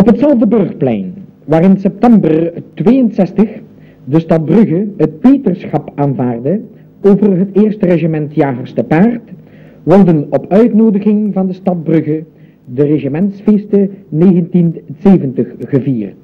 Op hetzelfde Burgplein, waar in september 62 de stad Brugge het Peterschap aanvaarde over het eerste regiment jagers te paard, worden op uitnodiging van de stad Brugge de regimentsfeesten 1970 gevierd.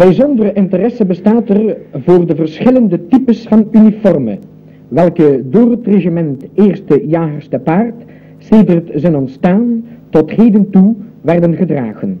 Bijzondere interesse bestaat er voor de verschillende types van uniformen, welke door het regiment Eerste Jagers te Paard sedert zijn ontstaan tot heden toe werden gedragen.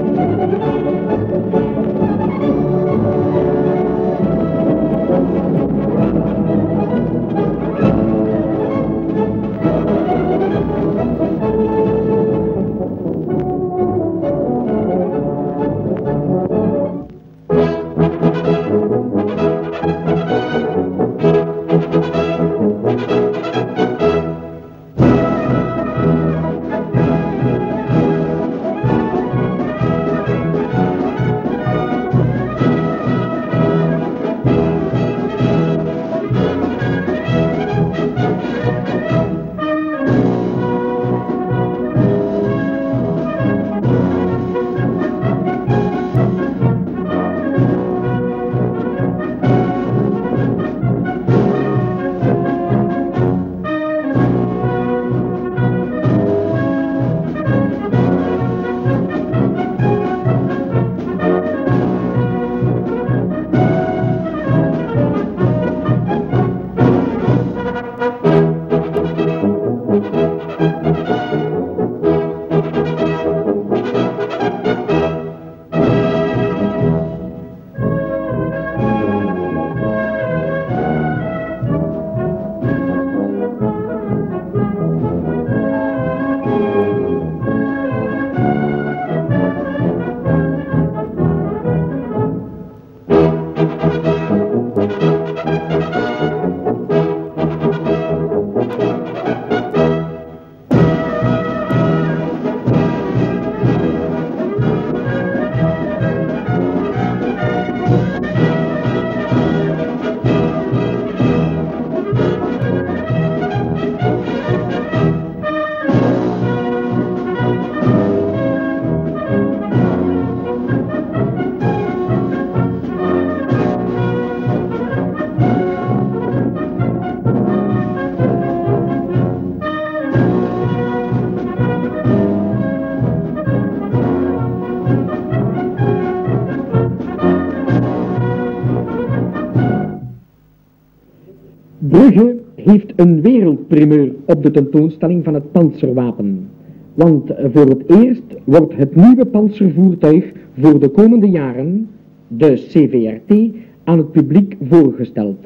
Brugge heeft een wereldprimeur op de tentoonstelling van het panzerwapen. Want voor het eerst wordt het nieuwe panzervoertuig voor de komende jaren, de CVRT, aan het publiek voorgesteld.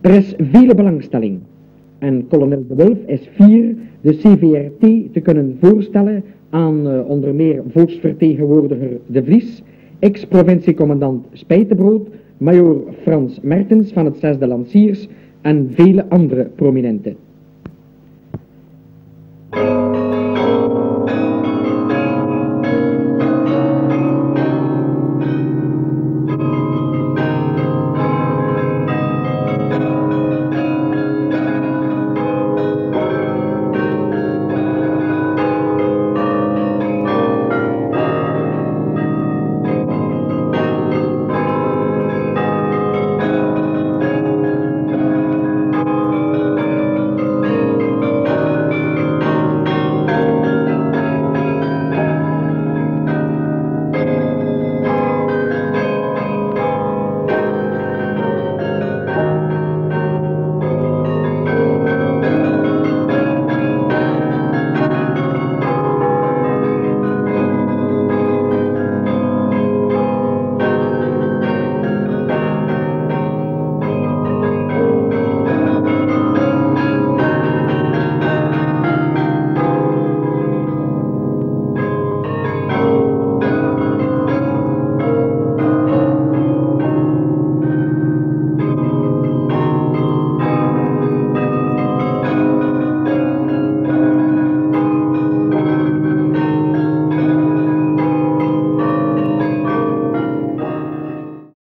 Er is vele belangstelling en kolonel de Wolf is fier de CVRT te kunnen voorstellen aan uh, onder meer volksvertegenwoordiger De Vries, ex-provinciecommandant Spijtenbrood, major Frans Mertens van het 6e Lanciers en vele andere prominenten.